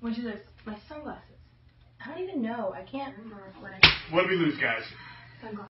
When she says, my sunglasses. I don't even know. I can't remember what I. What did we lose, guys? Sunglasses.